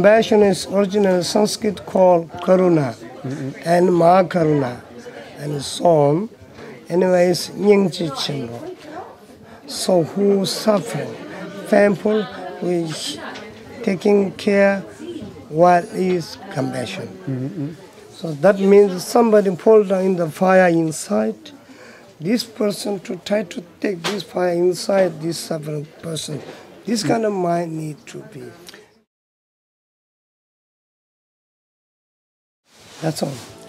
Compassion is original Sanskrit called Karuna and Mahakaruna and so on. Anyways, Nyingje Chenpo. So who suffering, painful, is taking care, what is compassion? Mm-hmm. So that means somebody fall down in the fire inside. This person to try to take this fire inside this suffering person. This kind of mind need to be. That's all.